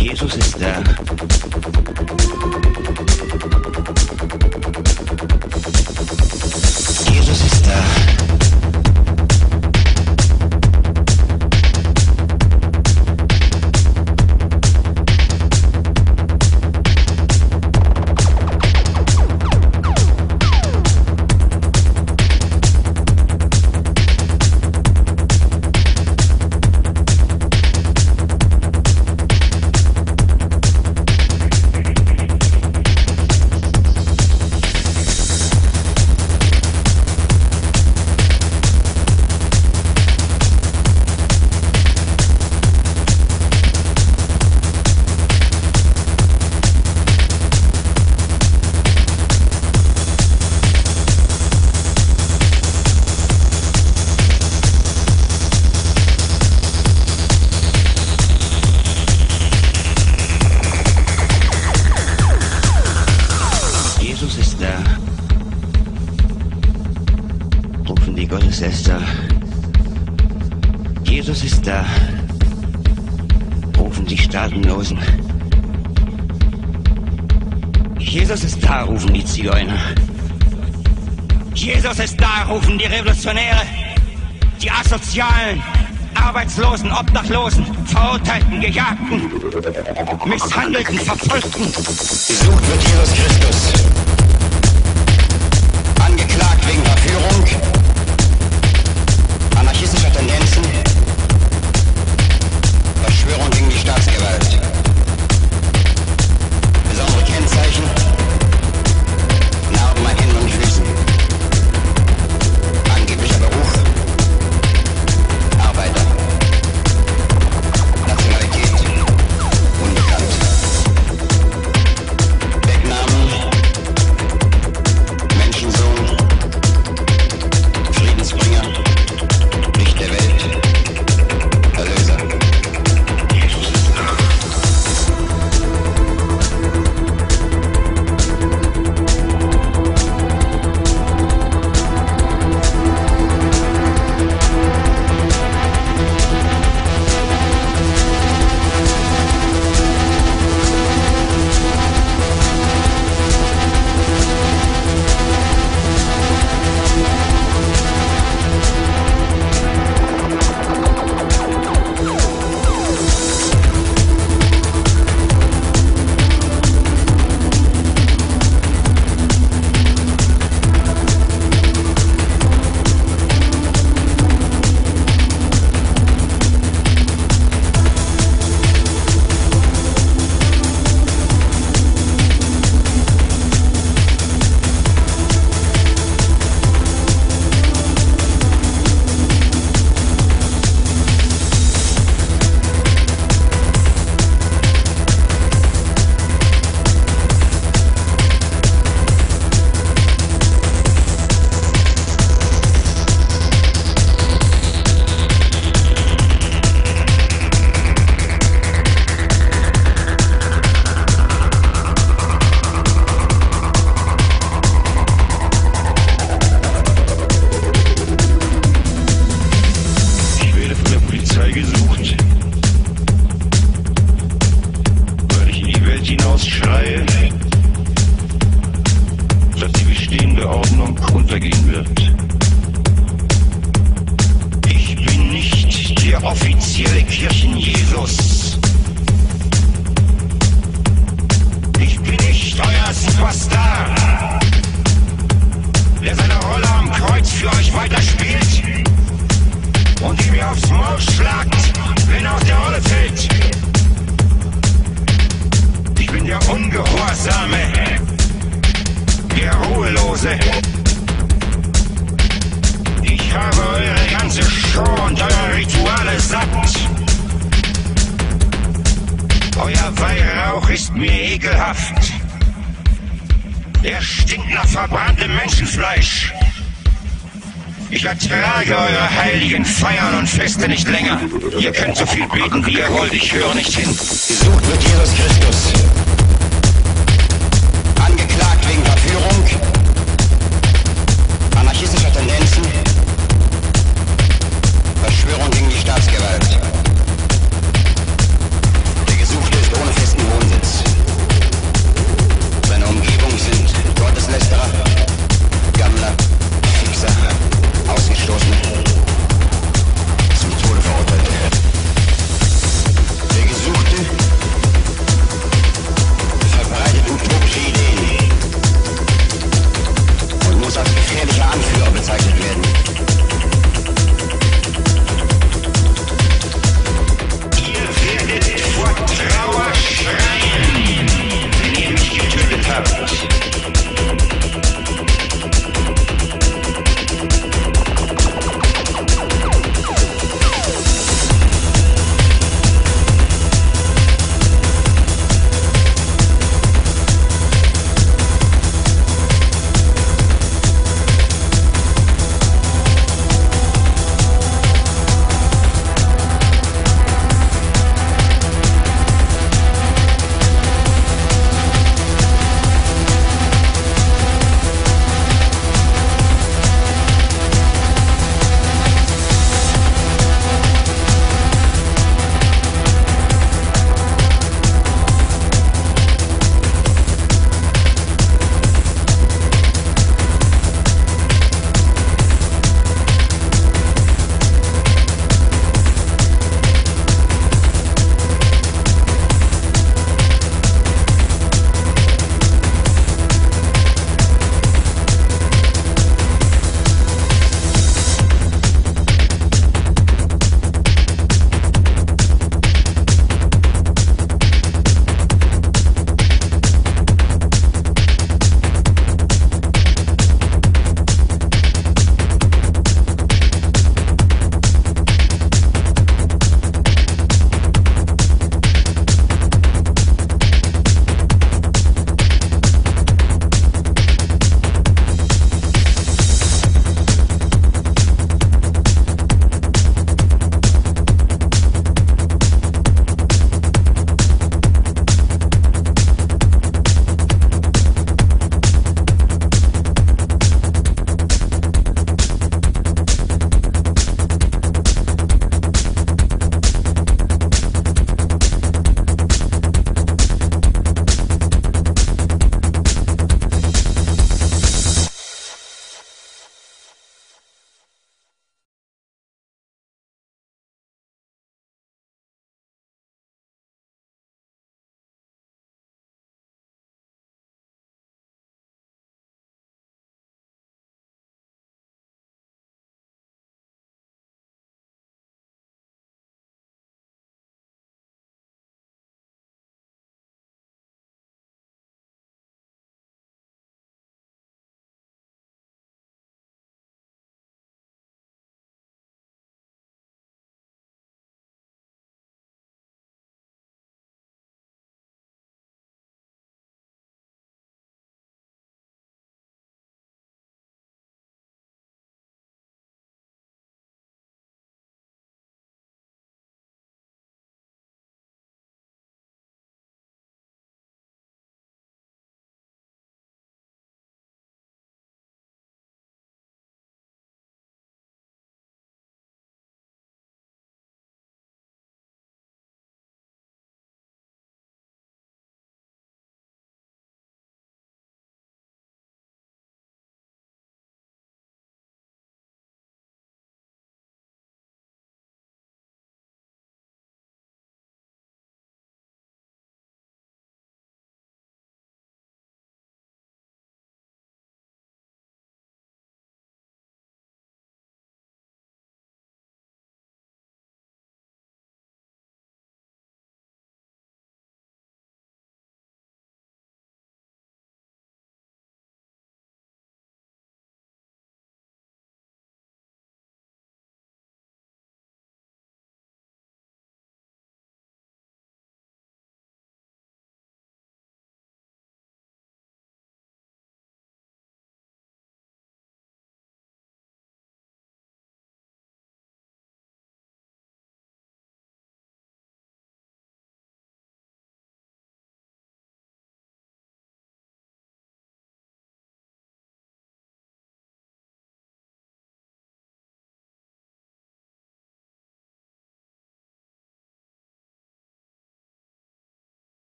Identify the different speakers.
Speaker 1: Jesus ist da. Jesus ist da. Jesus ist da, rufen die Revolutionäre. Die Asozialen, Arbeitslosen, Obdachlosen, Verurteilten, Gejagten, Misshandelten, Verfolgten.
Speaker 2: Gesucht wird Jesus Christus.
Speaker 3: Aufs Maul schlagt, wenn aus der Rolle fällt. Ich bin der Ungehorsame, der Ruhelose. Ich habe eure ganze Show und eure Rituale satt. Euer Weihrauch ist mir ekelhaft. Er stinkt nach verbranntem Menschenfleisch. Ich ertrage eure heiligen Feiern und Feste nicht länger. Ihr könnt so viel beten, wie ihr wollt, ich höre nicht hin.
Speaker 2: Gesucht wird Jesus Christus.